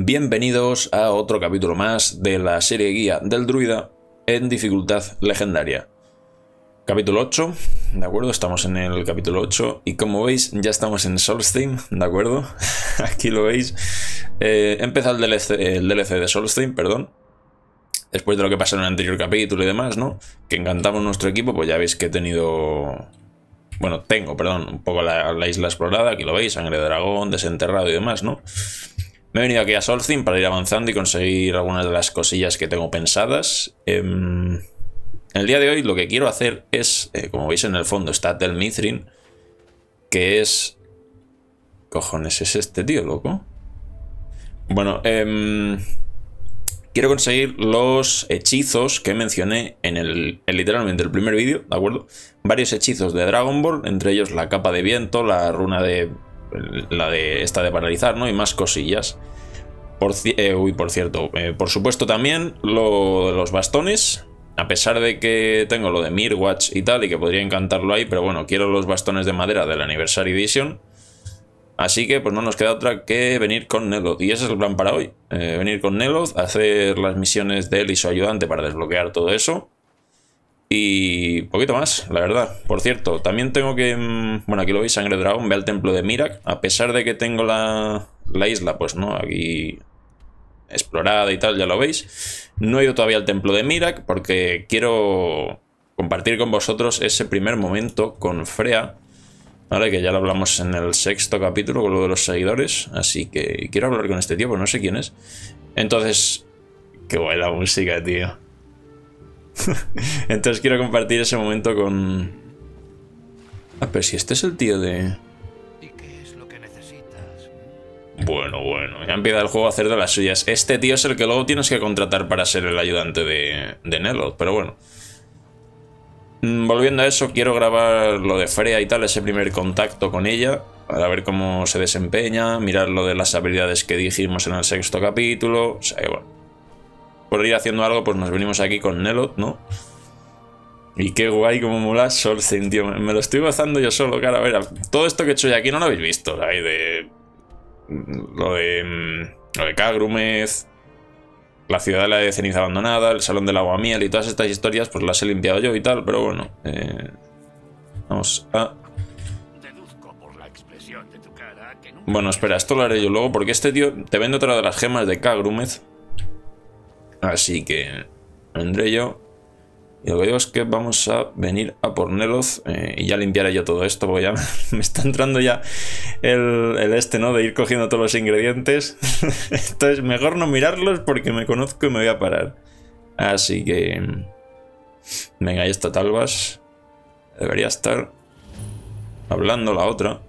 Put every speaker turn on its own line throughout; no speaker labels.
Bienvenidos a otro capítulo más de la serie guía del druida en dificultad legendaria. Capítulo 8, ¿de acuerdo? Estamos en el capítulo 8 y como veis ya estamos en Solstheim, ¿de acuerdo? Aquí lo veis. Eh, el DLC, de Solstheim, perdón. Después de lo que pasó en el anterior capítulo y demás, ¿no? Que encantamos nuestro equipo, pues ya veis que he tenido... Bueno, tengo, perdón, un poco la isla explorada, aquí lo veis, sangre de dragón, desenterrado y demás, ¿no? Me he venido aquí a Solstheim para ir avanzando y conseguir algunas de las cosillas que tengo pensadas. Eh, el día de hoy lo que quiero hacer es, eh, como veis en el fondo está Tel Mithrin, que es... Cojones, ¿es este tío, loco? Bueno, eh, quiero conseguir los hechizos que mencioné en el, en literalmente el primer vídeo, ¿de acuerdo? Varios hechizos de Dragon Ball, entre ellos la capa de viento, la runa de la de esta de paralizar, ¿no? Y más cosillas. Por, eh, uy, por cierto, eh, por supuesto también lo de los bastones. A pesar de que tengo lo de Mirwatch y tal, y que podría encantarlo ahí, pero bueno, quiero los bastones de madera del Anniversary Edition. Así que pues no nos queda otra que venir con Neloth. Y ese es el plan para hoy. Eh, venir con Neloth, hacer las misiones de él y su ayudante para desbloquear todo eso. Y poquito más, la verdad. Por cierto, también tengo que... mm, Bueno, aquí lo veis, Sangre Dragón, ve al templo de Mirak. A pesar de que tengo la, la isla, pues no, aquí explorada y tal, ya lo veis. No he ido todavía al templo de Mirak porque quiero compartir con vosotros ese primer momento con Freya. Vale, que ya lo hablamos en el sexto capítulo con lo de los seguidores. Así que quiero hablar con este tío, pues no sé quién es. Entonces, qué buena música, tío. Entonces quiero compartir ese momento con... Ah, pero si este es el tío de...
¿Y qué es lo que necesitas?
Bueno, bueno, ya empieza el juego a hacer de las suyas. Este tío es el que luego tienes que contratar para ser el ayudante de, de Neloth, pero bueno. Mm, Volviendo a eso, quiero grabar lo de Freya y tal, ese primer contacto con ella, para ver cómo se desempeña, mirar lo de las habilidades que dijimos en el sexto capítulo, o sea que bueno. Por ir haciendo algo, pues nos venimos aquí con Neloth, ¿no? Y qué guay como mola Solstheim, tío. Me lo estoy gozando yo solo, cara. A ver, todo esto que he hecho yo aquí no lo habéis visto. Ahí de... Lo de... mm, Lo de Kagrumez... La ciudad de ceniza abandonada, el salón del agua miel y todas estas historias, pues las he limpiado yo y tal, pero bueno. eh, Vamos a...
La
Bueno, espera, esto lo haré yo luego, porque este tío te vende otra de las gemas de Kagrumez. Así que vendré yo. Y lo que digo es que vamos a venir a por eh, y ya limpiaré yo todo esto, porque ya me está entrando ya el, este, ¿no? De ir cogiendo todos los ingredientes. Entonces, mejor no mirarlos porque me conozco y me voy a parar. Así que... Venga, ahí está Talbas. Debería estar hablando la otra.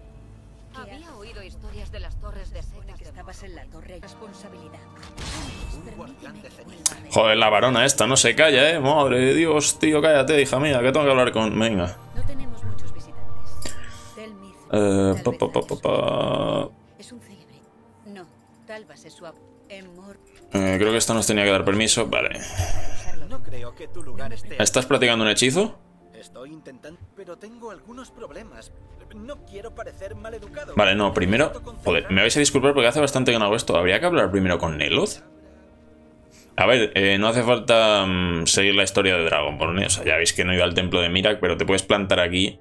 Joder, la varona esta no se calla, eh. Madre de Dios, tío, cállate, hija mía, que tengo que hablar con. Venga.
No tenemos muchos visitantes.
Eh, pa,
vez
pa, pa,
antes
pa, pa.
Es un célebre. No, es su.
Eh, creo que esta nos tenía que dar permiso. Vale.
No creo que tu lugar esté.
¿Estás practicando un hechizo?
Estoy intentando, pero tengo algunos problemas. No quiero parecer maleducado.
Vale, no, primero. Joder, me vais a disculpar porque hace bastante que no hago esto. ¿Habría que hablar primero con Neloth? A ver, eh, no hace falta mm, seguir la historia de Dragon Ball, ¿eh? O sea, ya veis que no he ido al templo de Mirak, pero te puedes plantar aquí.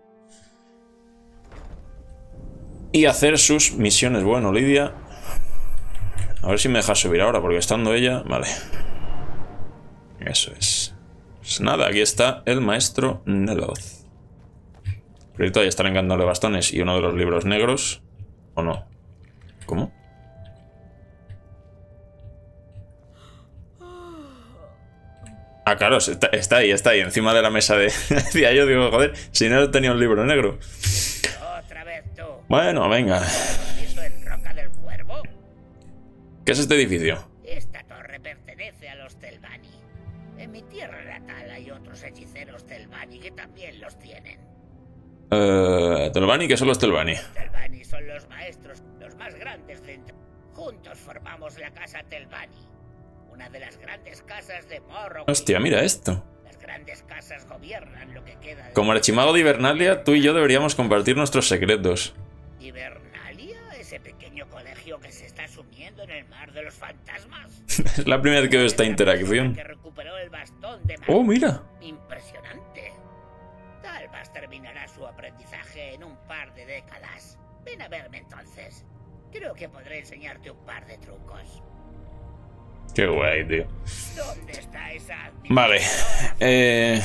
Y hacer sus misiones. Bueno, Lidia. A ver si me deja subir ahora, porque estando ella. Vale. Eso es. Pues nada, aquí está el maestro Neloth. Pero todavía están encantándole bastones y uno de los libros negros. ¿O no? ¿Cómo? Ah, claro, está, está ahí, está ahí, encima de la mesa de... Decía yo, digo, joder, si no tenía un libro negro.
Otra vez tú.
Bueno, venga.
¿Eso es Roca del Cuervo?
¿Qué es este edificio?
Esta torre pertenece a los Telbani. En mi tierra natal hay otros hechiceros Telbani que también los tienen.
Eh, Telvani, ¿qué son los Telvani?
Telbani son los maestros, los más grandes dentro. Juntos formamos la casa Telbani. Una de las grandes casas de Morro.
Hostia, mira esto.
Las grandes casas gobiernan lo que queda de
Como archimago de Hibernalia, tú y yo deberíamos compartir nuestros secretos.
Hibernalia. ese pequeño colegio que se está sumiendo en el mar de los fantasmas?
es la primera vez que veo esta interacción.
Que recuperó el bastón de
Oh, mira.
Impresionante. Talvas terminará su aprendizaje en un par de décadas. Ven a verme entonces. Creo que podré enseñarte un par de trucos.
Qué guay, tío.
¿Dónde está esa
Vale. Eh,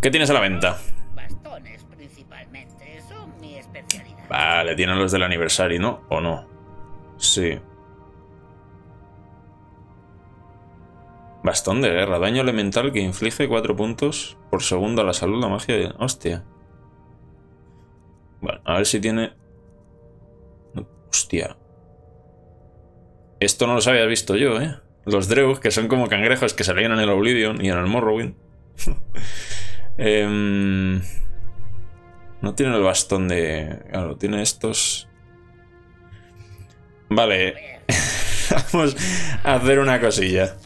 ¿Qué tienes a la venta?
Bastones principalmente. Son mi especialidad.
Vale, tienen los del aniversario, ¿no? ¿O no? Sí. Bastón de guerra. Daño elemental que inflige 4 puntos por segundo a la salud, la magia de... Hostia. Bueno, a ver si tiene... Hostia. Esto no los había visto yo, ¿eh? Los Dreug, que son como cangrejos que salían en el Oblivion y en el Morrowind. Em, no tiene el bastón de... Claro, tiene estos... Vale. Vamos a hacer una cosilla.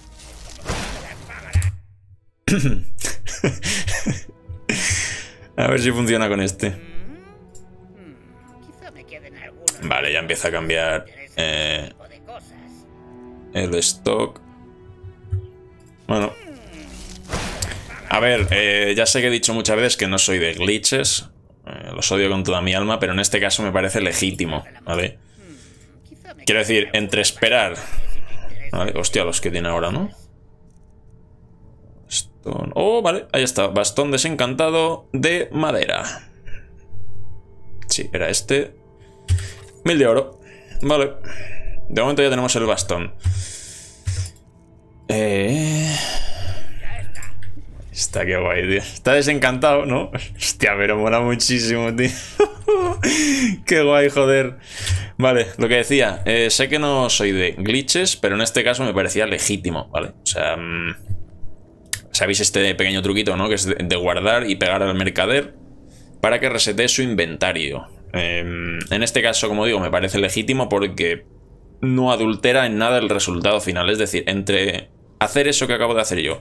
a ver si funciona con este. Vale, ya empieza a cambiar eh. El stock. Bueno. A ver, eh, ya sé que he dicho muchas veces que no soy de glitches. eh, los odio con toda mi alma, pero en este caso me parece legítimo, ¿vale? Quiero decir, entre esperar... Vale, hostia, los que tiene ahora, ¿no? Oh, vale, ahí está. Bastón desencantado de madera. Sí, era este. Mil de oro. Vale. De momento ya tenemos el bastón. Eh... Está que guay, tío. Está desencantado, ¿no? Hostia, pero mola muchísimo, tío. Qué guay, joder. Vale, lo que decía. eh, sé que no soy de glitches, pero en este caso me parecía legítimo, ¿vale? O sea... mm, Sabéis este pequeño truquito, ¿no? Que es de, guardar y pegar al mercader para que resete su inventario. Em, en este caso, como digo, me parece legítimo porque no adultera en nada el resultado final. Es decir, entre hacer eso que acabo de hacer yo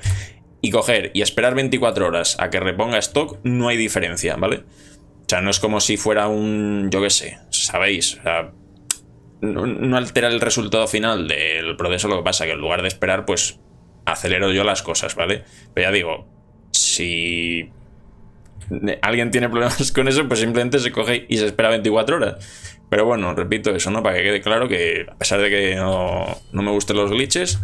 y coger y esperar 24 horas a que reponga stock, no hay diferencia, ¿vale? O sea, no es como si fuera un, yo qué sé, ¿sabéis? O sea, no, no altera el resultado final del proceso, lo que pasa que en lugar de esperar, pues acelero yo las cosas, ¿vale? Pero ya digo, si alguien tiene problemas con eso, pues simplemente se coge y se espera 24 horas. Pero bueno, repito eso, ¿no? Para que quede claro que a pesar de que no, no me gusten los glitches,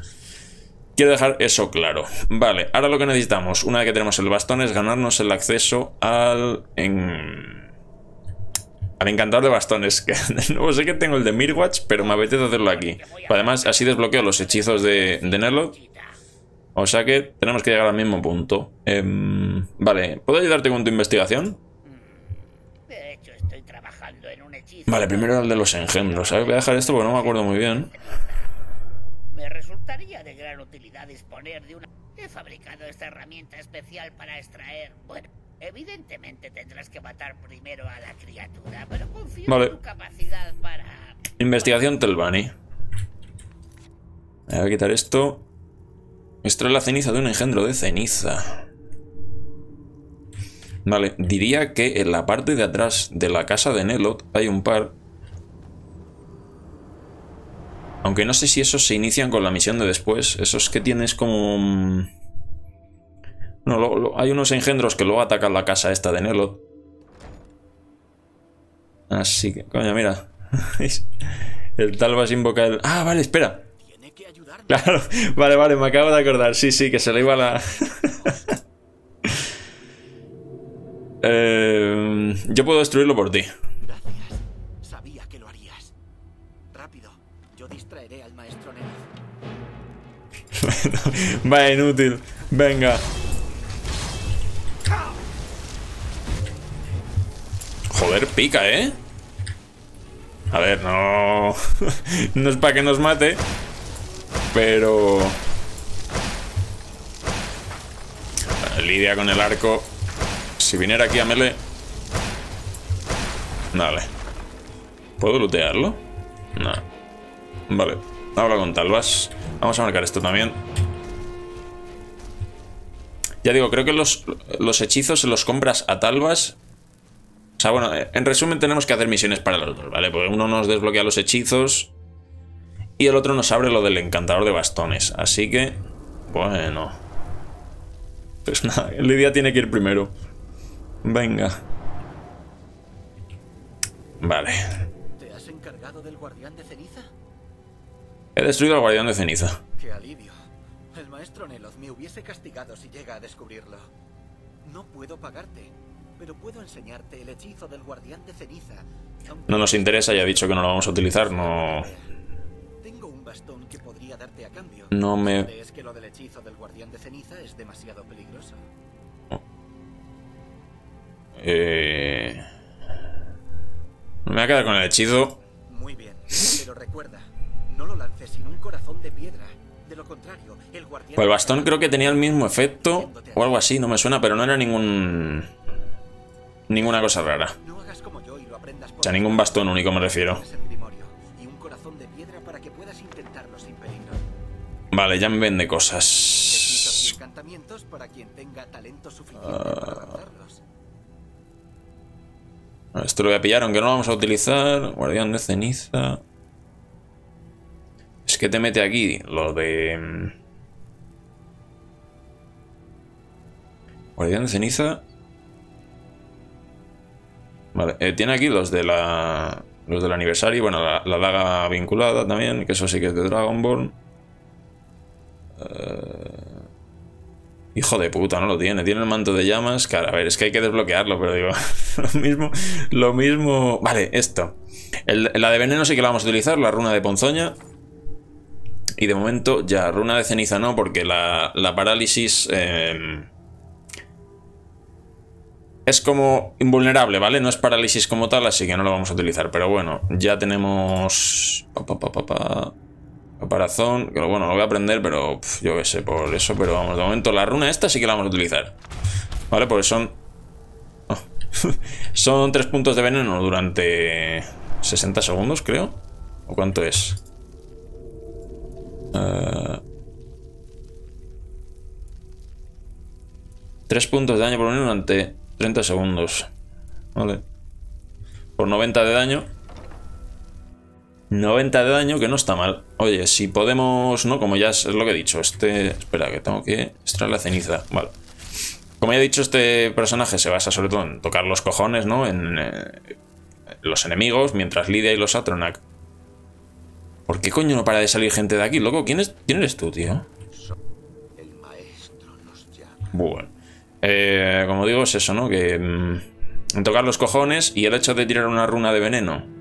quiero dejar eso claro. Vale, ahora lo que necesitamos, una vez que tenemos el bastón, es ganarnos el acceso al... Al encantador de bastones. Que de nuevo sé que tengo el de Mirwatch, pero me apetece hacerlo aquí. Además, así desbloqueo los hechizos de, de. O sea que tenemos que llegar al mismo punto. Em, vale, ¿puedo ayudarte con tu investigación?
De hecho, estoy trabajando en un hechizo.
Vale, primero el de los engendros. ¿sabes? Voy a dejar esto porque no me acuerdo muy bien.
Me resultaría de gran utilidad disponer de una... He fabricado esta herramienta especial para extraer... Bueno, evidentemente tendrás que matar primero a la criatura, pero confío
Vale.
en tu capacidad para...
Investigación Telbani. Voy a quitar esto. Extrae la ceniza de un engendro de ceniza. Vale, diría que en la parte de atrás de la casa de Nelot hay un par. Aunque no sé si esos se inician con la misión de después. Esos que tienes como... No, lo- lo- hay unos engendros que luego atacan la casa esta de Nelot. Así que, coño, mira. El tal vas invoca el... Ah, vale, espera. Claro, vale, vale, me acabo de acordar. Sí, sí, que se le iba la... Eh, yo puedo destruirlo por ti.
Gracias. Sabía que lo harías. Rápido. Yo distraeré al maestro Ned.
Vaya inútil. Venga. Joder, pica, ¿eh? A ver, no... no es para que nos mate. Pero... Lidia con el arco. Si viniera aquí a melee... Vale. ¿Puedo lootearlo? No. Vale. Habla con Talvas. Vamos a marcar esto también. Ya digo, creo que los, los hechizos se los compras a Talvas sea, bueno, en resumen tenemos que hacer misiones para los dos, ¿vale? Porque uno nos desbloquea los hechizos y el otro nos abre lo del encantador de bastones. Así que, bueno. Pues nada, Lidia tiene que ir primero. Venga. Vale.
¿Te has encargado del guardián de ceniza?
He destruido al guardián de ceniza.
Qué alivio. El maestro Neloth me hubiese castigado si llega a descubrirlo. No puedo pagarte, pero puedo enseñarte el hechizo del guardián de ceniza.
No nos interesa, ya he dicho que no lo vamos a utilizar, no...
Tengo un bastón que podría darte a cambio.
No me...
¿Crees que lo del hechizo del guardián de ceniza es demasiado peligroso?
Eh... Me voy a quedar con el hechizo.
Muy bien, pero recuerda, no lo lances sin un corazón de piedra. De lo contrario, el guardián...
Pues el bastón creo que tenía el mismo efecto o algo así, no me suena, pero no era ningún... Ninguna cosa rara.
No hagas como yo y lo aprendas por
O sea, ningún bastón único me refiero.
Tienes el grimorio y un corazón de piedra para que puedas intentarlo sin peligro.
Vale, ya me vende cosas.
encantamientos para quien tenga talento suficiente para lanzarlos.
Esto lo voy a pillar, aunque no lo vamos a utilizar. Guardián de ceniza. Es que te mete aquí lo de... mm, Guardián de ceniza. Vale, eh, tiene aquí los de la... Los del aniversario, bueno, la, la daga vinculada también, que eso sí que es de Dragonborn. Eh, Hijo de puta, no lo tiene. Tiene el manto de llamas. Claro, a ver, es que hay que desbloquearlo, pero digo, lo mismo, lo mismo. Vale, esto. La de veneno sí que la vamos a utilizar, la runa de ponzoña. Y de momento ya, runa de ceniza no, porque la, la parálisis eh, es como invulnerable, ¿vale? No es parálisis como tal, así que no lo vamos a utilizar. Pero bueno, ya tenemos... Pa, pa, pa. Caparazón, que bueno, lo voy a aprender, pero yo qué sé, por eso, pero vamos, de momento la runa esta sí que la vamos a utilizar. ¿Vale? Porque son... oh, son tres puntos de veneno durante 60 segundos, creo. ¿O cuánto es? Eh, Tres puntos de daño por veneno durante 30 segundos. Vale. Por 90 de daño. 90 de daño, que no está mal. Oye, si podemos, ¿no? Como ya es, lo que he dicho, este... Espera, que tengo que extraer la ceniza. Vale. Como ya he dicho, este personaje se basa sobre todo en tocar los cojones, ¿no? En eh, los enemigos, mientras Lidia y los Atronak. ¿Por qué coño no para de salir gente de aquí, loco? ¿Quién, es, quién eres tú, tío?
El maestro nos llama.
Bueno. Eh, como digo, es eso, ¿no? Que... mm, tocar los cojones y el hecho de tirar una runa de veneno.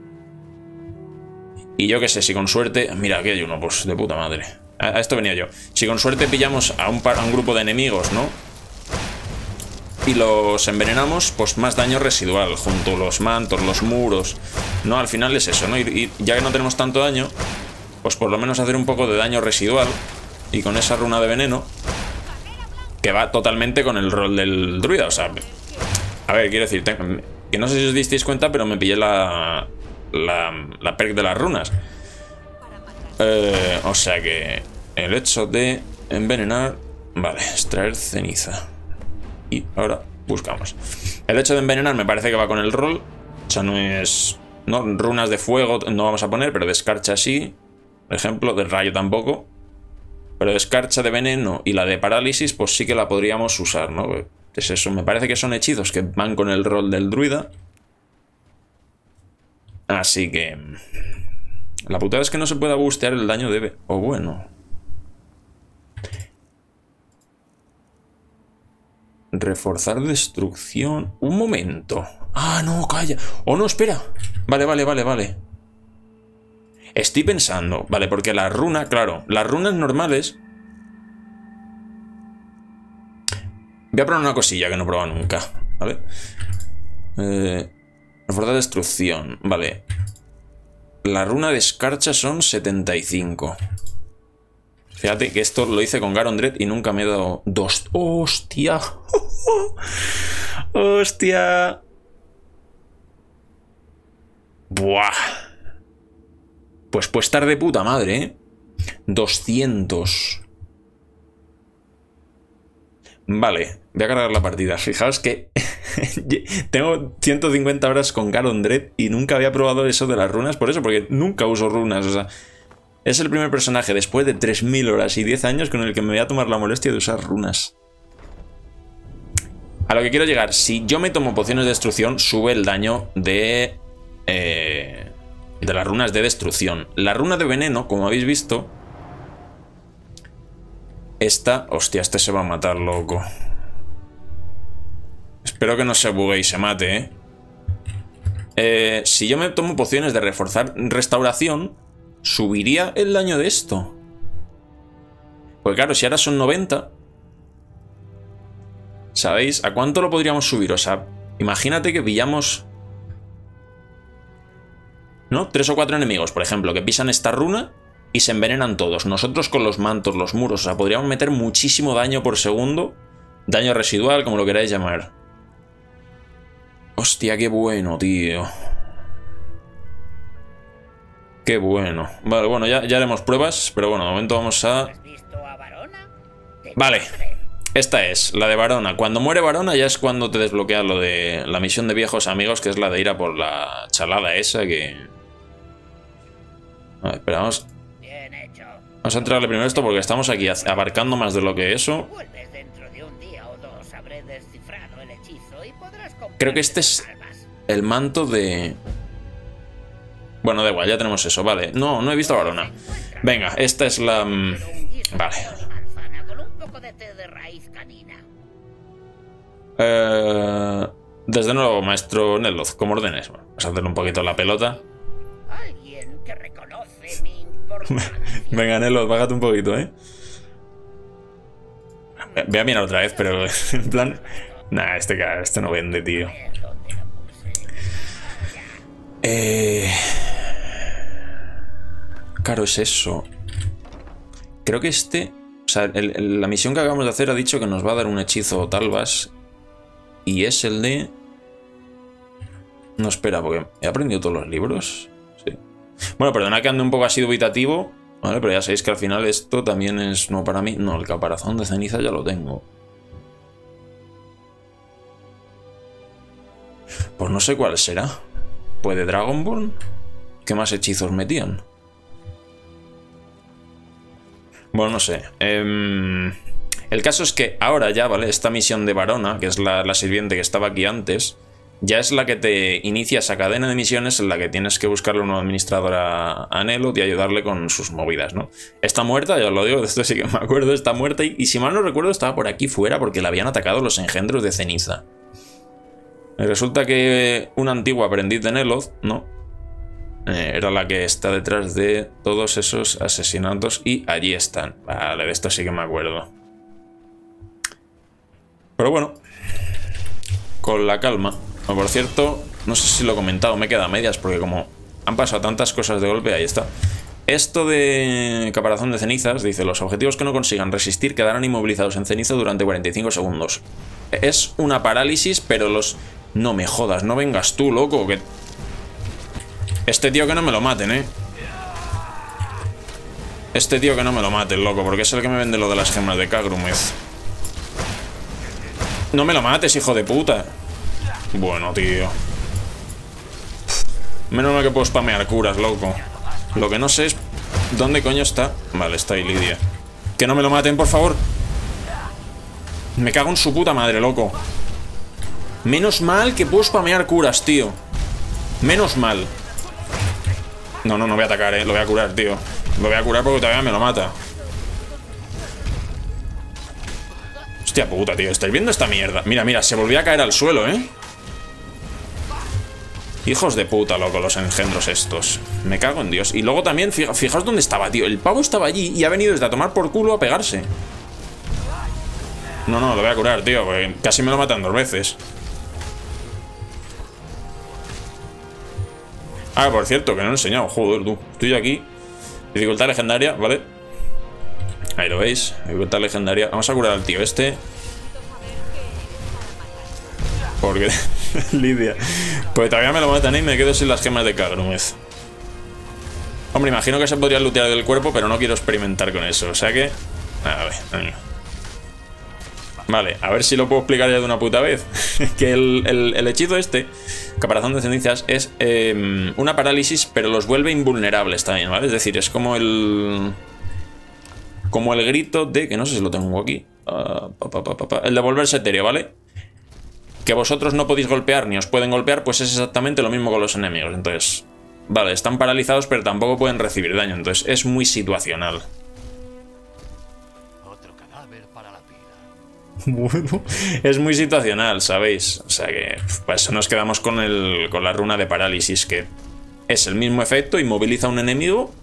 Y yo qué sé, si con suerte... Mira, aquí hay uno, pues de puta madre. A, esto venía yo. Si con suerte pillamos a un, a un grupo de enemigos, ¿no? Y los envenenamos, pues más daño residual, junto a los mantos, los muros. No, al final es eso, ¿no? Y, ya que no tenemos tanto daño, pues por lo menos hacer un poco de daño residual. Y con esa runa de veneno, que va totalmente con el rol del druida. O sea, a ver, quiero decir, que no sé si os disteis cuenta, pero me pillé la, la, la perk de las runas. Eh, o sea que el hecho de envenenar... Vale, extraer ceniza. Y ahora buscamos. El hecho de envenenar me parece que va con el rol. O sea, no es... No, runas de fuego no vamos a poner, pero de escarcha sí. Por ejemplo, de rayo tampoco. Pero de escarcha de veneno y la de parálisis, pues sí que la podríamos usar, ¿no? Es eso, me parece que son hechizos que van con el rol del druida. Así que... La putada es que no se pueda bustear el daño de... O bueno... Reforzar destrucción... Un momento. Ah, no, calla. Oh, no, espera. Vale, vale, vale, vale. Estoy pensando, vale, porque la runa, claro, las runas normales. Voy a probar una cosilla que no he probado nunca, ¿vale? Eh, reforzar destrucción, vale. La runa de escarcha son 75. Fíjate que esto lo hice con Garondred y nunca me he dado dos. ¡Hostia! ¡Hostia! ¡Buah! Pues puede estar de puta madre, ¿eh? 200. Vale. Voy a cargar la partida. Fijaos que tengo 150 horas con Garon Dread y nunca había probado eso de las runas. Por eso, porque nunca uso runas. O sea, es el primer personaje después de 3.000 horas y 10 años con el que me voy a tomar la molestia de usar runas. A lo que quiero llegar, si yo me tomo pociones de destrucción, sube el daño de... Eh, de las runas de destrucción. La runa de veneno, como habéis visto... Esta... Hostia, este se va a matar, loco. Espero que no se bugue y se mate, ¿eh? ¿eh? Si yo me tomo pociones de reforzar restauración, ¿subiría el daño de esto? Pues claro, si ahora son 90... ¿Sabéis? ¿A cuánto lo podríamos subir? O sea, imagínate que pillamos... ¿No? Tres o cuatro enemigos, por ejemplo, que pisan esta runa y se envenenan todos. Nosotros con los mantos, los muros, o sea, podríamos meter muchísimo daño por segundo. Daño residual, como lo queráis llamar. Hostia, qué bueno, tío. Qué bueno. Vale, bueno, ya, ya haremos pruebas, pero bueno, de momento vamos a... Vale. Esta es, la de Varona. Cuando muere Varona ya es cuando te desbloquea lo de la misión de viejos amigos, que es la de ir a por la chalada esa que... A ver, esperamos. Vamos a entrarle primero esto porque estamos aquí abarcando más de lo que eso. Creo que este es el manto de... Bueno, da igual, ya tenemos eso, vale. No, no he visto a Varona. Venga, esta es la... Mm, vale. Eh, desde nuevo, maestro Neloz, como ordenes. Vamos a hacerle un poquito la pelota. Venga, Neloz, bájate un poquito, ¿eh? Voy a mirar otra vez, pero en plan... Nah, este, este no vende, tío. Eh... Claro, es eso. Creo que este... O sea, la misión que acabamos de hacer ha dicho que nos va a dar un hechizo Talvas. Y es el de... No, espera, porque he aprendido todos los libros. Sí. Bueno, perdona que ande un poco así dubitativo. Vale, pero ya sabéis que al final esto también es no para mí. No, el caparazón de ceniza ya lo tengo. Pues no sé cuál será. ¿Puede Dragon Ball? ¿Qué más hechizos metían? Bueno, no sé. Em, el caso es que ahora ya, ¿vale? Esta misión de Varona, que es la, sirviente que estaba aquí antes, ya es la que te inicia esa cadena de misiones en la que tienes que buscarle un administrador a, y ayudarle con sus movidas, ¿no? Está muerta, ya os lo digo, de esto sí que me acuerdo, está muerta y, y si mal no recuerdo estaba por aquí fuera porque la habían atacado los engendros de ceniza. Resulta que un antiguo aprendiz de Neloth, ¿no? Eh, era la que está detrás de todos esos asesinatos y allí están. Vale, de esto sí que me acuerdo. Pero bueno, con la calma. por cierto, no sé si lo he comentado, me queda a medias porque como han pasado tantas cosas de golpe, ahí está. Esto de caparazón de cenizas dice, los objetivos que no consigan resistir quedarán inmovilizados en ceniza durante 45 segundos. Es una parálisis, pero los no me jodas, no vengas tú, loco, que... Este tío que no me lo maten, ¿eh? Este tío que no me lo maten, loco, porque es el que me vende lo de las gemas de Kagrumez. No me lo mates, hijo de puta. Bueno, tío. Menos mal que puedo spamear curas, loco. Lo que no sé es... ¿Dónde coño está? Vale, está ahí Lidia. Que no me lo maten, por favor. Me cago en su puta madre, loco. Menos mal que puedo spamear curas, tío. Menos mal. No, no, no voy a atacar, eh. Lo voy a curar, tío. Lo voy a curar porque todavía me lo mata. Hostia puta, tío. ¿Estáis viendo esta mierda? Mira, mira, se volvió a caer al suelo, ¿eh? Hijos de puta, loco, los engendros estos. Me cago en Dios. Y luego también, fijaos dónde estaba, tío. El pavo estaba allí y ha venido desde a tomar por culo a pegarse. No, no, lo voy a curar, tío, porque casi me lo matan dos veces. Ah, por cierto, que no he enseñado. Joder, tú. Estoy aquí. Dificultad legendaria, ¿vale? Ahí lo veis. Dificultad legendaria. Vamos a curar al tío este. Porque... Lidia. Pues todavía me lo matan y me quedo sin las gemas de Kagrumez. Hombre, imagino que se podría lootear del cuerpo, pero no quiero experimentar con eso. O sea que... A ver, Vale, a ver si lo puedo explicar ya de una puta vez. que el, hechizo este, caparazón de cenizas, es em, una parálisis, pero los vuelve invulnerables también, ¿vale? Es decir, es como el... Como el grito de... Que no sé si lo tengo aquí. Ah, el de volverse etéreo, ¿vale? Que vosotros no podéis golpear ni os pueden golpear, pues es exactamente lo mismo con los enemigos. Entonces, vale, están paralizados, pero tampoco pueden recibir daño. Entonces, es muy situacional. Bueno, es muy situacional, ¿sabéis? O sea que pues nos quedamos con, el, con la runa de parálisis, que es el mismo efecto, inmoviliza a un enemigo,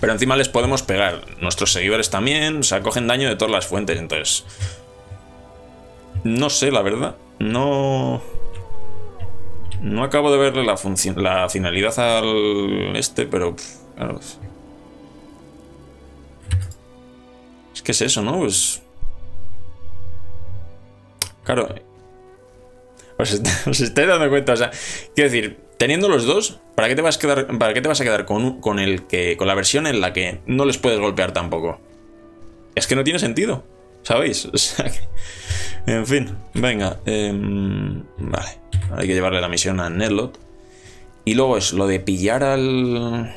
pero encima les podemos pegar. Nuestros seguidores también, o sea, cogen daño de todas las fuentes, entonces... No sé, la verdad. No... No acabo de verle la, la finalidad al este, pero... Es que es eso, ¿no? Pues Claro. Os, estáis dando cuenta, o sea, quiero decir, teniendo los dos, ¿para qué te vas a quedar, para qué te vas a quedar con, con el que. con la versión en la que no les puedes golpear tampoco? Es que no tiene sentido. ¿Sabéis? O sea en fin, venga. Em, vale. Hay que llevarle la misión a Nelot. Y luego es lo de pillar al.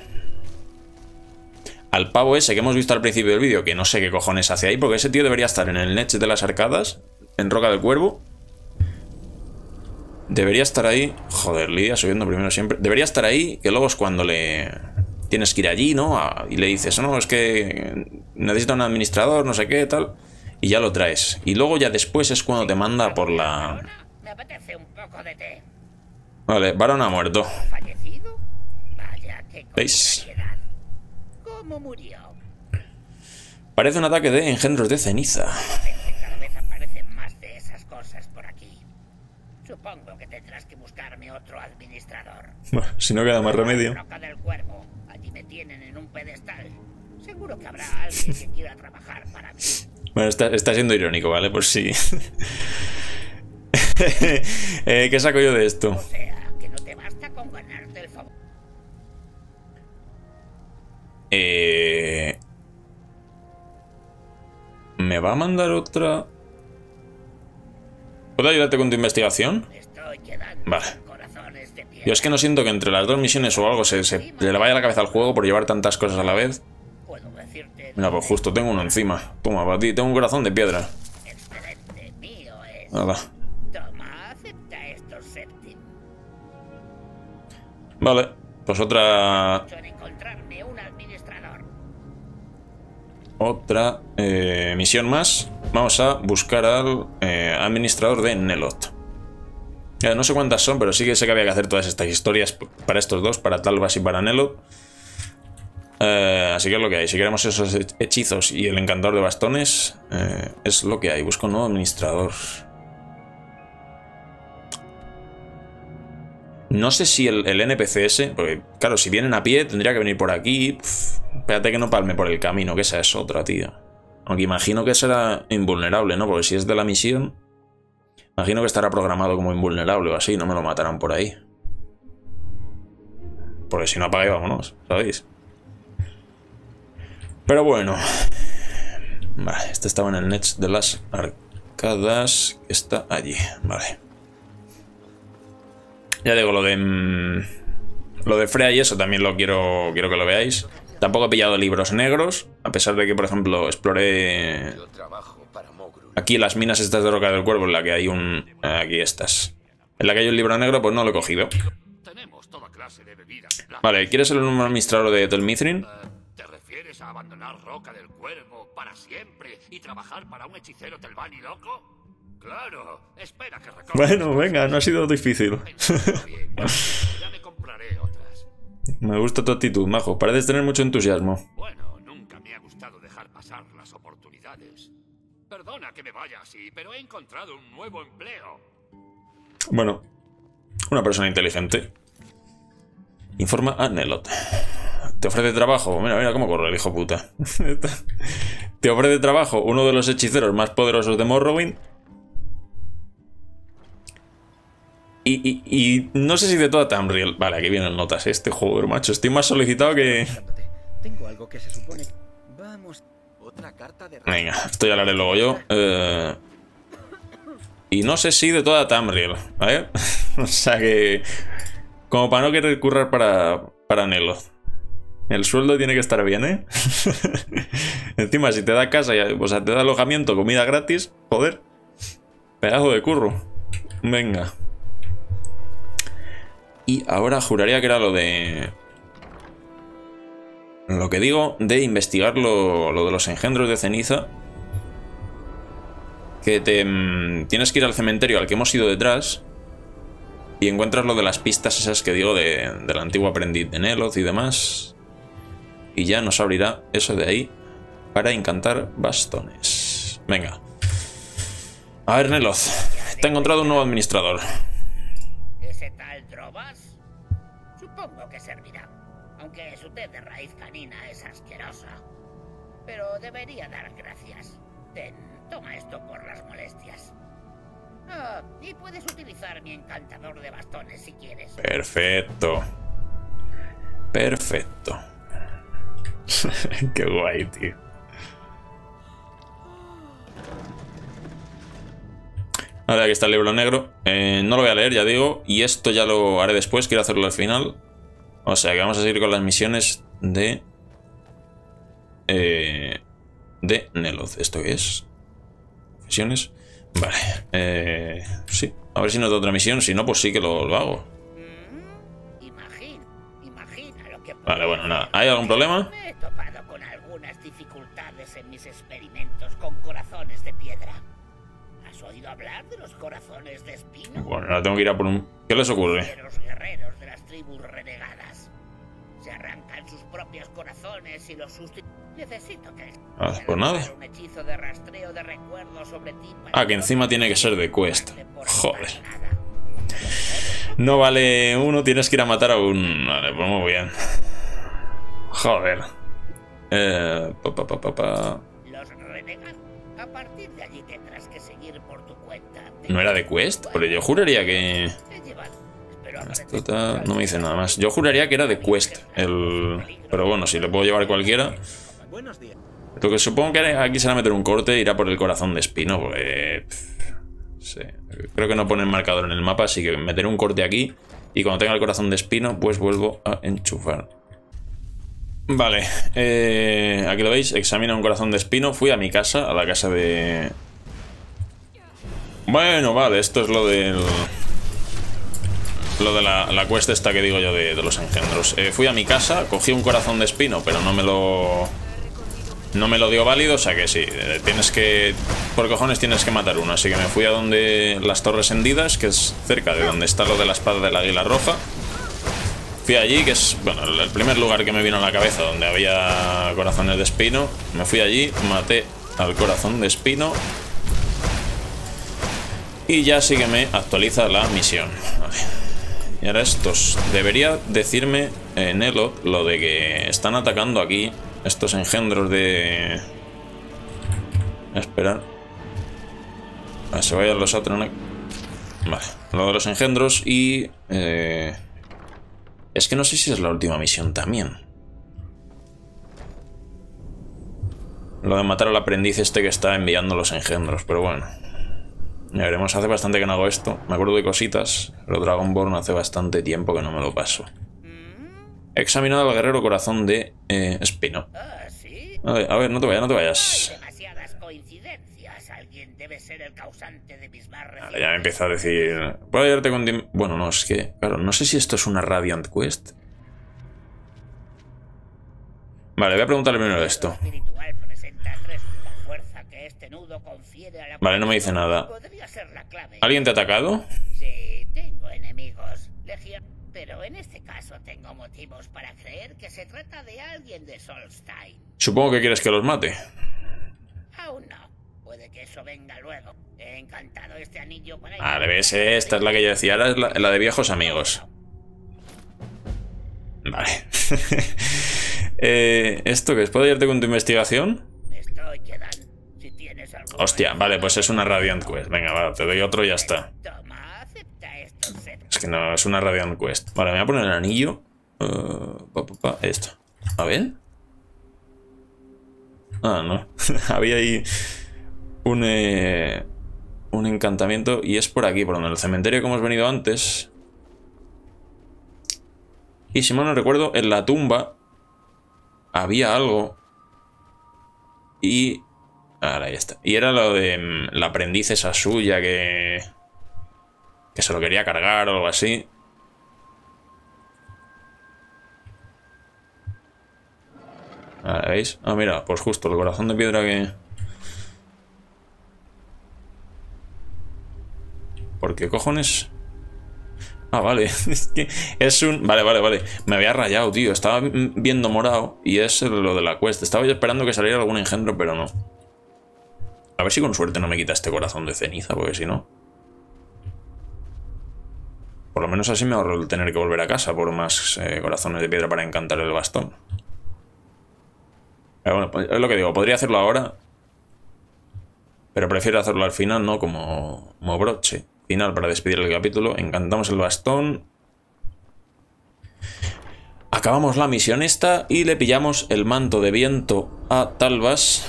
Al pavo ese que hemos visto al principio del vídeo, que no sé qué cojones hace ahí, porque ese tío debería estar en el Netch de las arcadas, en Roca del Cuervo. Debería estar ahí. Joder, Lidia subiendo primero siempre. Debería estar ahí, que luego es cuando le. Tienes que ir allí, ¿no? y le dices, no, es que necesita un administrador, no sé qué, tal. Y ya lo traes. Y luego ya después es cuando te manda por la. Vale, Varón ha muerto. ¿Veis? Parece un ataque de engendros de ceniza.
Supongo que tendrás que buscarme otro administrador.
Bueno, si no queda más remedio.
Allí me tienen en un pedestal. Seguro que habrá alguien que quiera trabajar para mí.
Bueno, está, está siendo irónico, ¿vale? Por si... eh, ¿Qué saco yo de esto?
O sea, que no te basta con ganarte el favor.
Eh... ¿Me va a mandar otra...? ¿Puedo ayudarte con tu investigación? Vale. Yo es que no siento que entre las dos misiones o algo se, le vaya la cabeza al juego por llevar tantas cosas a la vez. Mira, pues justo tengo uno encima. Toma, para ti, tengo un corazón de piedra. Nada. Vale, pues otra... Otra eh, misión más. Vamos a buscar al eh, administrador de Nelot. no sé cuántas son, pero sí que sé que había que hacer todas estas historias para estos dos, para Talbas y para Nelot. Eh, así que es lo que hay. Si queremos esos hechizos y el encantador de bastones, es lo que hay. Busco un nuevo administrador. No sé si el, el NPC porque claro, si vienen a pie tendría que venir por aquí. espérate que no palme por el camino, que esa es otra, tío. Aunque imagino que será invulnerable, ¿no? Porque si es de la misión, imagino que estará programado como invulnerable o así, no me lo matarán por ahí. Porque si no apaga y vámonos, ¿sabéis? Pero bueno. Vale, este estaba en el Nets de las arcadas. Está allí, vale. Ya digo, lo de... Mm, lo de Freya y eso también lo quiero, quiero que lo veáis. Tampoco he pillado libros negros, a pesar de que, por ejemplo, exploré... Aquí las minas estas de Roca del Cuervo, en la que hay un... Aquí estas. En la que hay un libro negro, pues no lo he cogido. Vale, ¿quieres ser un administrador de Telmithrin?
¿Te refieres a abandonar Roca del Cuervo para siempre y trabajar para un hechicero telvani loco? Claro, espera que
Bueno, venga, no ha sido difícil.
ya me compraré otras.
Me gusta tu actitud, Majo. Pareces tener mucho entusiasmo.
Bueno, nunca me ha gustado dejar pasar las oportunidades. Perdona que me vaya así, pero he encontrado un nuevo empleo.
Bueno, una persona inteligente. Informa a Nelot. Te ofrece trabajo. Mira, mira cómo corre el hijo puta. Te ofrece trabajo uno de los hechiceros más poderosos de Morrowind Y, no sé si de toda Tamriel. Vale, aquí vienen notas. Este juego, macho. Estoy más solicitado que.
Tengo algo que se supone. Vamos. Otra carta de
Venga, esto ya lo haré luego yo. Eh, y no sé si de toda Tamriel, ¿vale? o sea que... Como para no querer currar para, para Nelo. El sueldo tiene que estar bien, ¿eh? Encima, si te da casa, o sea, te da alojamiento, comida gratis, joder. Pedazo de curro. Venga. Y ahora juraría que era lo de... Lo que digo de investigar lo, de los engendros de ceniza. Que te... Mm, tienes que ir al cementerio al que hemos ido detrás. Y encuentras lo de las pistas esas que digo de, del antiguo aprendiz de Neloth y demás. Y ya nos abrirá eso de ahí para encantar bastones. Venga. A ver, Neloth. Te he encontrado un nuevo administrador.
¿Ese tal Drobas? Supongo que servirá. Aunque su té de raíz canina es asquerosa. Pero debería dar gracias. Ten, toma esto por las molestias. Ah, y puedes utilizar mi encantador de bastones si quieres.
Perfecto. Perfecto. Qué guay, tío. Ahora aquí está el libro negro. Eh, no lo voy a leer, ya digo. Y esto ya lo haré después. Quiero hacerlo al final. O sea que vamos a seguir con las misiones de... Eh, de Neloth. ¿Esto qué es? Misiones. Vale. Eh, sí. A ver si nos da otra misión. Si no, pues sí que lo hago. Vale, bueno, nada. ¿Hay algún problema?
Me he topado con algunas dificultades en mis experimentos con corazones de piedra. ¿Has oído hablar de los corazones de espino?
Bueno, ahora tengo que ir a por un... ¿Qué les ocurre?
Los guerreros de las tribus renegadas. Se arrancan sus propios corazones y los sustituyen. Necesito que...
Ah, pues nada.
Un hechizo de rastreo de recuerdos sobre ti para
Ah, que encima tiene que ser de quest. Joder. No vale uno, tienes que ir a matar a un... Vale, pues muy bien. Joder. Eh, pa, pa, pa, pa, pa.
Los renegan. A partir de allí tendrás que seguir por tu cuenta.
¿No era de quest? Pero yo juraría que... No me dice nada más. Yo juraría que era de quest. El... Pero bueno, si le puedo llevar cualquiera.
Buenos días.
Lo que supongo que aquí será meter un corte, irá por el corazón de espino, porque... sí. Creo que no pone el marcador en el mapa, así que meteré un corte aquí. Y cuando tenga el corazón de espino, pues vuelvo a enchufar. Vale, eh, aquí lo veis, examina un corazón de espino. Fui a mi casa, a la casa de... Bueno, vale, esto es lo del... Lo de la, la cuesta esta que digo yo de, de los engendros. Eh, fui a mi casa, cogí un corazón de espino, pero no me lo... No me lo dio válido, o sea que sí, eh, tienes que... Por cojones tienes que matar uno, así que me fui a donde las torres hendidas, que es cerca de donde está lo de la espada del águila roja. Fui allí, que es, bueno, el primer lugar que me vino a la cabeza donde había corazones de espino. Me fui allí, maté al corazón de espino. Y ya sí que me actualiza la misión. Y ahora estos. Debería decirme eh, Nelo lo de que están atacando aquí estos engendros de... Esperar. A que se vayan los Atronak. Vale. Lo de los engendros y... eh, Es que no sé si es la última misión también. Lo de matar al aprendiz este que está enviando los engendros, pero bueno. Ya veremos, hace bastante que no hago esto. Me acuerdo de cositas, pero Dragonborn hace bastante tiempo que no me lo paso. He examinado al guerrero corazón de eh, Espino.
Ah, sí.
A ver, a ver, no te vayas, no te vayas.
Demasiadas coincidencias. Alguien debe ser el causante de mis más
Vale, ya me empieza a decir... ¿Puedo ayudarte con... Bueno, no, es que... Claro, no sé si esto es una Radiant Quest. Vale, voy a preguntarle primero esto.
este
Vale, no me dice nada. ¿Alguien te ha atacado?
Sí, tengo enemigos. Legión. Pero en este caso tengo motivos para creer que se trata de alguien de Solstein.
Supongo que quieres que los mate.
Aún no. Puede que eso venga luego. He encantado este anillo para...
Vale, ves, esta es la que yo decía. Ahora es la, la de viejos amigos. Vale. eh, ¿Esto qué es? ¿Puedo ayudarte con tu investigación?
Estoy quedando. Si tienes algo...
Hostia, vale, pues es una Radiant Quest. Venga, va, te doy otro y ya está.
Toma, acepta esto. Seth.
Es que no, es una Radiant Quest. Vale, me voy a poner el anillo. Pa, esto. A ver. Ah, no. Había ahí un, eh, un encantamiento y es por aquí, por donde el cementerio que hemos venido antes. Y si mal no recuerdo, en la tumba había algo. Y... Ahora ya está. Y era lo de mm, la aprendiz esa suya que... Que se lo quería cargar o algo así. Ahora, ¿Veis? Ah, mira, pues justo el corazón de piedra que... ¿Por qué cojones? Ah, vale. Es que es un... Vale, vale, vale. Me había rayado, tío. Estaba viendo morado y es lo de la quest. Estaba yo esperando que saliera algún engendro, pero no. A ver si con suerte no me quita este corazón de ceniza, porque si no... Por lo menos así me ahorro el tener que volver a casa por más eh, corazones de piedra para encantar el bastón. Pero bueno, pues, es lo que digo, podría hacerlo ahora. Pero prefiero hacerlo al final, ¿no? Como, como broche final para despedir el capítulo. Encantamos el bastón. Acabamos la misión esta y le pillamos el manto de viento a Talvas.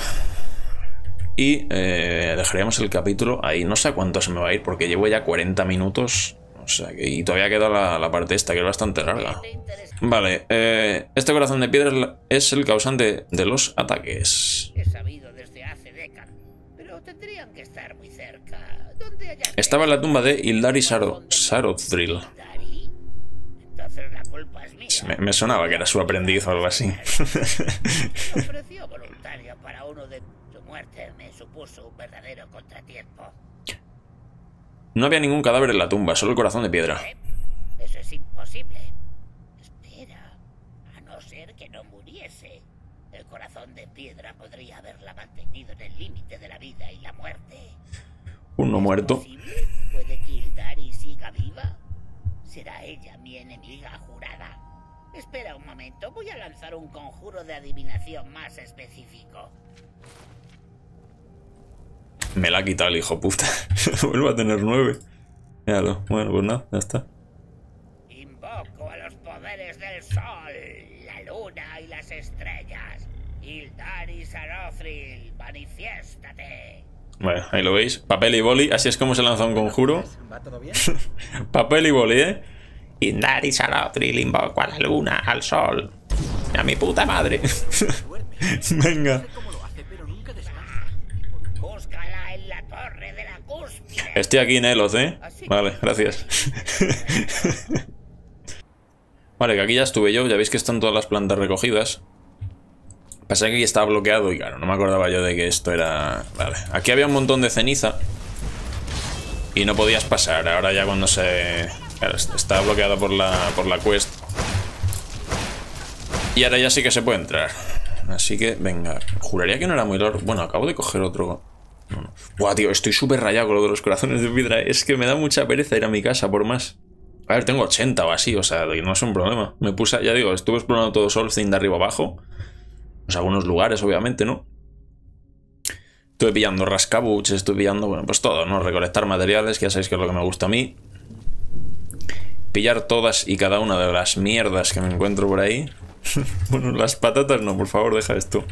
Y eh, dejaríamos el capítulo ahí. No sé cuánto se me va a ir porque llevo ya 40 minutos. O sea que, y todavía queda la, parte esta que es bastante larga. Vale, eh, este corazón de piedra es el causante de los ataques. Estaba en la tumba de Ildari Sarodril.
La.
Me, me, sonaba que era su aprendiz o algo así.
ofreció voluntario para uno de su muerte me supuso un verdadero contratiempo.
No había ningún cadáver en la tumba, solo el corazón de piedra.
Eso es imposible. Espera, a no ser que no muriese. El corazón de piedra podría haberla mantenido en el límite de la vida y la muerte.
Un no muerto.
¿Puede que Ildari siga viva? ¿Será ella mi enemiga jurada? Espera un momento, voy a lanzar un conjuro de adivinación más específico.
Me la ha quitado el hijo puta. Vuelvo a tener nueve. Míralo. Bueno, pues nada, ya está.
Invoco a los poderes del sol, la luna y las estrellas. Ildari Sarothril, manifiéstate.
Bueno, ahí lo veis. Papel y boli. Así es como se lanza un conjuro.
¿Va todo bien?
Papel y boli, ¿eh? Indari Sarothril invoco a la luna, al sol. A mi puta madre. Venga. Estoy aquí en Elos, ¿eh? Vale, gracias. vale, que aquí ya estuve yo. Ya veis que están todas las plantas recogidas. Pasa que aquí estaba bloqueado y claro, no me acordaba yo de que esto era... Vale, aquí había un montón de ceniza. Y no podías pasar. Ahora ya cuando se... Claro, está bloqueado por la, por la quest. Y ahora ya sí que se puede entrar. Así que, venga. Juraría que no era muy largo. Bueno, acabo de coger otro... Buah, tío, estoy súper rayado con lo de los corazones de piedra. Es que me da mucha pereza ir a mi casa por más. A ver, tengo 80 o así, o sea, no es un problema. Me puse, ya digo, estuve explorando todo Solstheim de arriba abajo. Pues algunos lugares, obviamente, ¿no? Estuve pillando rascabuches, estuve pillando, bueno, pues todo, ¿no? Recolectar materiales, que ya sabéis que es lo que me gusta a mí. Pillar todas y cada una de las mierdas que me encuentro por ahí. bueno, las patatas no, por favor, deja esto.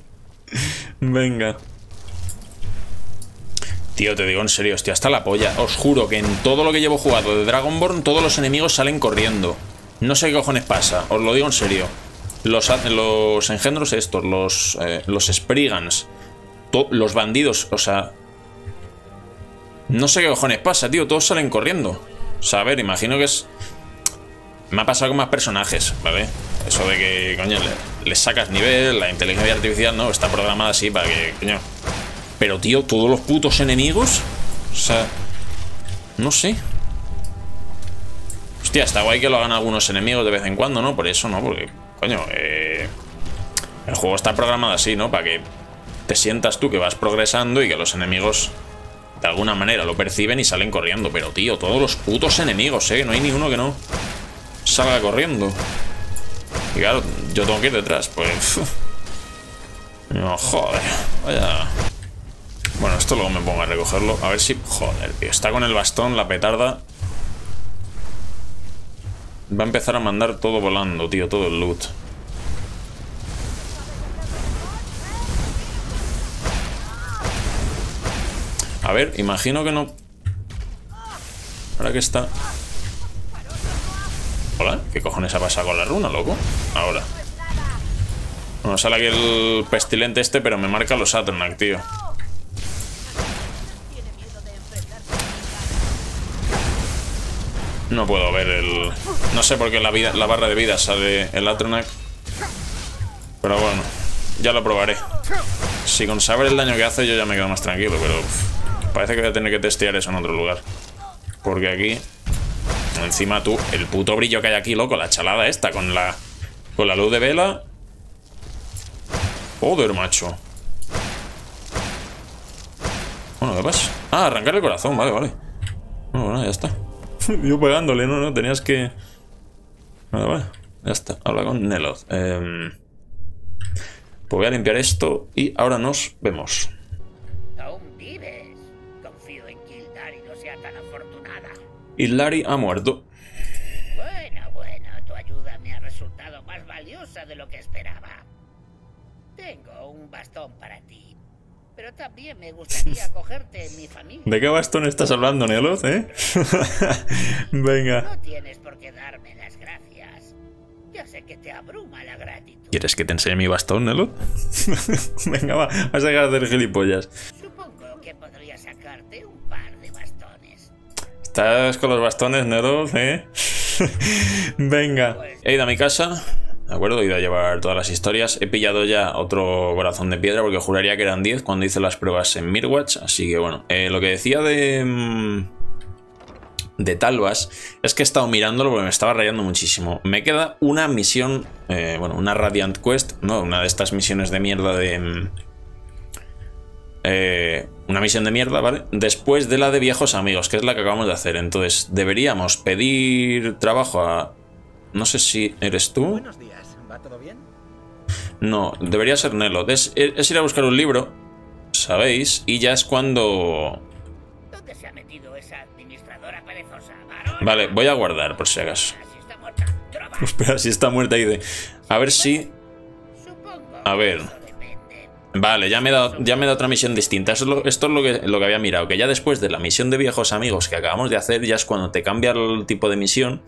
Venga. Tío, te digo en serio, hostia, hasta la polla. Os juro que en todo lo que llevo jugado de Dragonborn, todos los enemigos salen corriendo. No sé qué cojones pasa, os lo digo en serio. Los, los engendros estos, los, eh, los Sprigans, los bandidos, o sea... No sé qué cojones pasa, tío, todos salen corriendo. O sea, a ver, imagino que es... Me ha pasado con más personajes, ¿vale? Eso de que, coño, le, le sacas nivel, la inteligencia artificial, ¿no? Está programada así para que, coño... Pero, tío, todos los putos enemigos... O sea... No sé. Hostia, está guay que lo hagan algunos enemigos de vez en cuando, ¿no? Por eso, ¿no? Porque, coño, eh, el juego está programado así, ¿no? Para que te sientas tú que vas progresando y que los enemigos de alguna manera lo perciben y salen corriendo. Pero, tío, todos los putos enemigos, ¿eh? No hay ni uno que no salga corriendo. Y claro, yo tengo que ir detrás, pues... No, joder, vaya... Bueno, esto luego me pongo a recogerlo. A ver si... Joder, tío. Está con el bastón, la petarda. Va a empezar a mandar todo volando, tío. Todo el loot. A ver, imagino que no... Ahora que está... Hola, ¿qué cojones ha pasado con la runa, loco? Ahora. Bueno, sale aquí el pestilente este, pero me marca los Atronach, tío. No puedo ver el... No sé por qué la, vida, la barra de vida sale el Atronak. Pero bueno, ya lo probaré. Si con saber el daño que hace yo ya me quedo más tranquilo, pero... parece que voy a tener que testear eso en otro lugar. Porque aquí... Encima tú, el puto brillo que hay aquí, loco, la chalada esta, con la... Con la luz de vela... Joder, macho. Bueno, ¿qué pasa? Ah, arrancar el corazón, vale, vale. Bueno, bueno, ya está. Yo pegándole, no, no, tenías que... Vale, vale, ya está. Habla con Neloth. Eh... Pues voy a limpiar esto y ahora nos vemos.
Aún vives. Confío en que Ildari no sea tan afortunada.
Hillary ha muerto.
También me gustaría acogerte en mi familia.
¿De qué bastón estás hablando, Neloth, eh? Venga.
No tienes por qué darme las gracias. Ya sé que te abruma la gratitud.
¿Quieres que te enseñe mi bastón, Neloth? Venga, va, vas a dejar de hacer gilipollas.
Supongo que podría sacarte un par de bastones.
Estás con los bastones, Neloth, eh. Venga. He ido a mi casa. De acuerdo, he ido a llevar todas las historias. He pillado ya otro corazón de piedra porque juraría que eran 10 cuando hice las pruebas en Mirwatch. Así que bueno, eh, lo que decía de... mm, de Talvas es que he estado mirándolo porque me estaba rayando muchísimo. Me queda una misión, eh, bueno, una Radiant Quest, ¿no? Una de estas misiones de mierda de... mm, eh, una misión de mierda, ¿vale? Después de la de viejos amigos, que es la que acabamos de hacer. Entonces, deberíamos pedir trabajo a... No sé si eres tú.
Buenos días, ¿va todo bien?
No, debería ser Nelo. Es, es ir a buscar un libro, ¿sabéis? Y ya es cuando...
¿Dónde se ha metido esa administradora perezosa, varón?
Vale, voy a guardar por si acaso. Espera, si está muerta ahí de... A ver si... A ver. Vale, ya me he dado, ya me he dado otra misión distinta. Eso es lo- esto es lo que, lo que había mirado. Que ya después de la misión de viejos amigos que acabamos de hacer, ya es cuando te cambia el tipo de misión.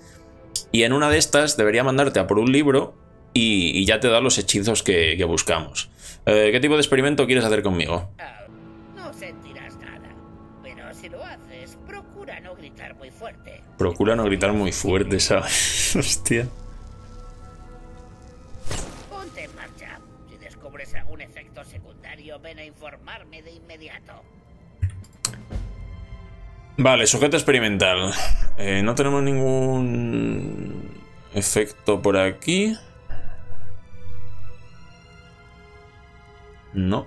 Y en una de estas debería mandarte a por un libro y, y ya te da los hechizos que, que buscamos. Eh, ¿Qué tipo de experimento quieres hacer conmigo?
Ah, no sentirás nada. Pero si lo haces, procura no gritar muy fuerte.
Procura no gritar muy fuerte, ¿sabes? Hostia.
Ponte en marcha. Si descubres algún efecto secundario, ven a informarme de inmediato.
Vale, sujeto experimental. Eh, no tenemos ningún efecto por aquí. No.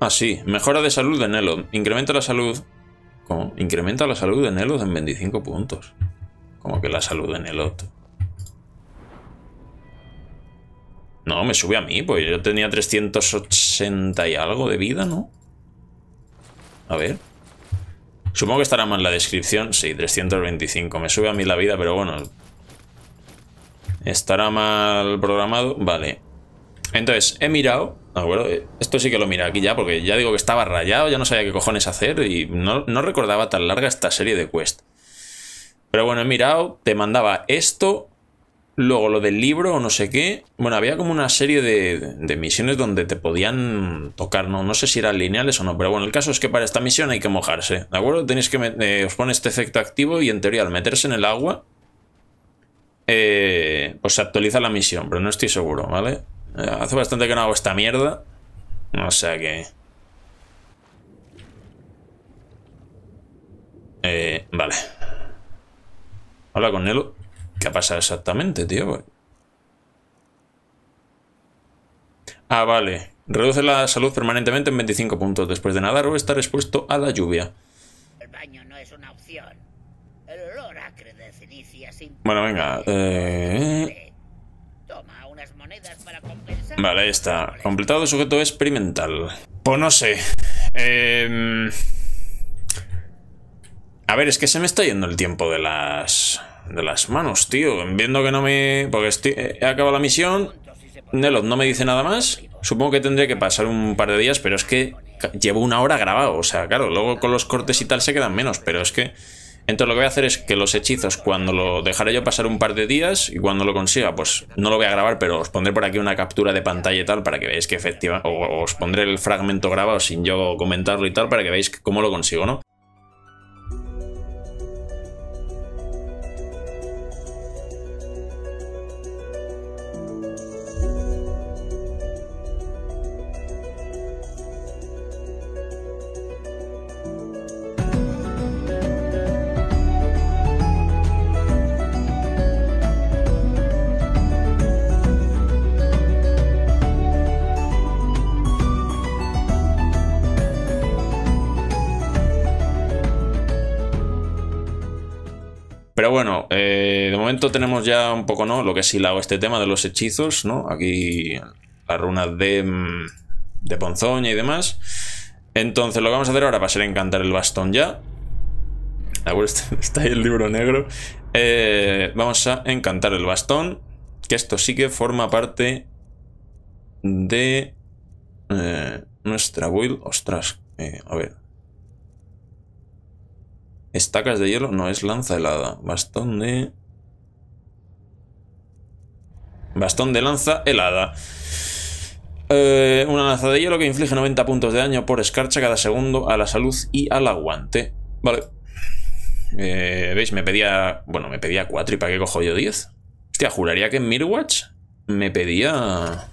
Ah, sí. Mejora de salud de Nelod. Incrementa la salud. ¿Cómo? Incrementa la salud de Nelod en 25 puntos. ¿Cómo que la salud de Nelod? No, me sube a mí, pues yo tenía 380 y algo de vida, ¿no? A ver. Supongo que estará mal en la descripción. Sí, 325. Me sube a mí la vida, pero bueno. Estará mal programado. Vale. Entonces, he mirado. ¿de acuerdo? Esto sí que lo mira aquí ya, porque ya digo que estaba rayado, ya no sabía qué cojones hacer y no, no recordaba tan larga esta serie de quest. Pero bueno, he mirado, te mandaba esto, luego lo del libro o no sé qué. Bueno, había como una serie de, de misiones donde te podían tocar, no, no sé si eran lineales o no, pero bueno, el caso es que para esta misión hay que mojarse, ¿de acuerdo? Tenéis que, eh, os pone este efecto activo y en teoría al meterse en el agua, eh, pues se actualiza la misión, pero no estoy seguro, ¿vale? Eh, hace bastante que no hago esta mierda, o sea que... Eh, vale. Habla con Nelo. ¿Qué ha pasado exactamente, tío? Ah, vale. Reduce la salud permanentemente en 25 puntos después de nadar o estar expuesto a la lluvia.
El baño no es una opción. El olor acre de cenicia sin...
Bueno, venga. eh,
Toma unas monedas para compensar.
Vale, ahí está. Completado sujeto experimental. Pues no sé. Em, A ver, es que se me está yendo el tiempo de las... De las manos, tío. Viendo que no me... Porque estoy- he acabado la misión. Nelot no me dice nada más. Supongo que tendré que pasar un par de días, pero es que llevo una hora grabado. O sea, claro, luego con los cortes y tal se quedan menos, pero es que... Entonces lo que voy a hacer es que los hechizos, cuando lo dejaré yo pasar un par de días y cuando lo consiga, pues no lo voy a grabar, pero os pondré por aquí una captura de pantalla y tal para que veáis que efectivamente... O os pondré el fragmento grabado sin yo comentarlo y tal para que veáis cómo lo consigo, ¿no? Eh, de momento tenemos ya un poco, ¿no? Lo que es hilado este tema de los hechizos, ¿no? Aquí las runas de, mm, de ponzoña y demás. Entonces lo que vamos a hacer ahora va a ser encantar el bastón ya. Está ahí el libro negro. Eh, vamos a encantar el bastón. Que esto sí que forma parte de eh, nuestra build. Ostras, a ver. Estacas de hielo, no, es lanza helada. Bastón de... Bastón de lanza helada. Eh, una lanza de hielo que inflige 90 puntos de daño por escarcha cada segundo a la salud y al aguante. Vale. Eh, ¿Veis? Me pedía... Bueno, me pedía 4 y ¿para qué cojo yo 10? Hostia, juraría que en Mirwatch me pedía...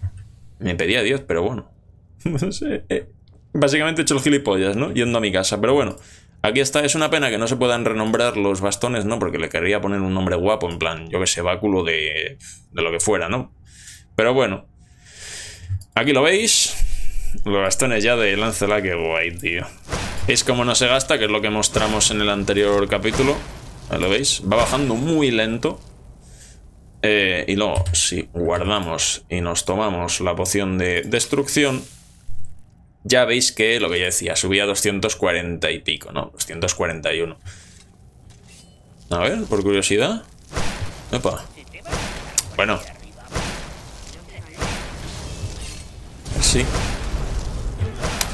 Me pedía 10, pero bueno. no sé. Eh, básicamente he hecho el gilipollas, ¿no? Yendo a mi casa, pero bueno. Aquí está, es una pena que no se puedan renombrar los bastones, ¿no? Porque le quería poner un nombre guapo, en plan, yo que sé, báculo de, de lo que fuera, ¿no? Pero bueno. Aquí lo veis. Los bastones ya de Lancela, que guay, tío. Es como no se gasta, que es lo que mostramos en el anterior capítulo. Lo veis. Va bajando muy lento. Eh, y luego, si guardamos y nos tomamos la poción de destrucción, ya veis que lo que yo decía, subía a 240 y pico, ¿no? 241. A ver, por curiosidad. Opa. Bueno. Sí.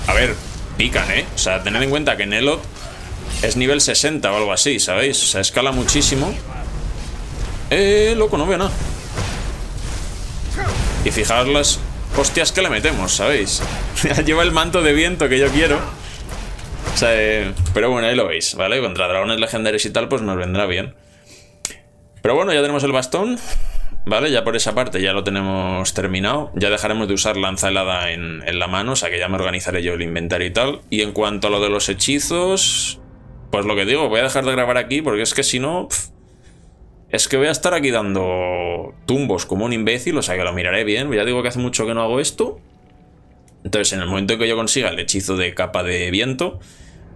A ver, pican, ¿eh? O sea, tened en cuenta que Nelo es nivel 60 o algo así, ¿sabéis? O sea, escala muchísimo. Eh, loco, no veo nada. Y fijaos las hostias que le metemos, ¿sabéis? Lleva el manto de viento que yo quiero. O sea, eh, pero bueno, ahí lo veis, ¿vale? Contra dragones legendarios y tal, pues nos vendrá bien. Pero bueno, ya tenemos el bastón, ¿vale? Ya por esa parte ya lo tenemos terminado. Ya dejaremos de usar lanza helada en, la mano, o sea que ya me organizaré yo el inventario y tal. Y en cuanto a lo de los hechizos, pues lo que digo, voy a dejar de grabar aquí porque es que si no... Es que voy a estar aquí dando tumbos como un imbécil, o sea que lo miraré bien. Ya digo que hace mucho que no hago esto. Entonces, en el momento en que yo consiga el hechizo de capa de viento,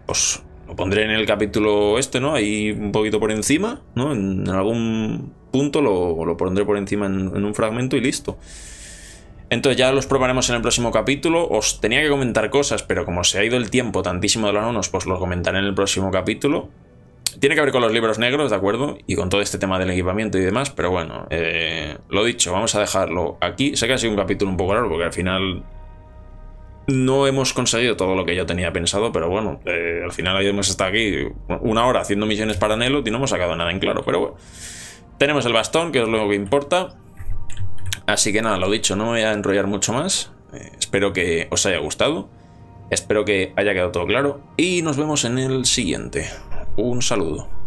pues lo pondré en el capítulo este, ¿no? Ahí un poquito por encima, ¿no? En, algún punto lo, pondré por encima en, en, un fragmento y listo. Entonces ya los probaremos en el próximo capítulo. Os tenía que comentar cosas, pero como se ha ido el tiempo tantísimo de los nonos, pues los comentaré en el próximo capítulo. Tiene que ver con los libros negros, ¿de acuerdo? Y con todo este tema del equipamiento y demás, pero bueno, eh, lo dicho, vamos a dejarlo aquí. Sé que ha sido un capítulo un poco largo, porque al final no hemos conseguido todo lo que yo tenía pensado, pero bueno, eh, al final hemos estado aquí una hora haciendo misiones para Nelo y no hemos sacado nada en claro, pero bueno. Tenemos el bastón, que es lo que importa. Así que nada, lo dicho, no voy a enrollar mucho más. Eh, espero que os haya gustado. Espero que haya quedado todo claro. Y nos vemos en el siguiente. Un saludo.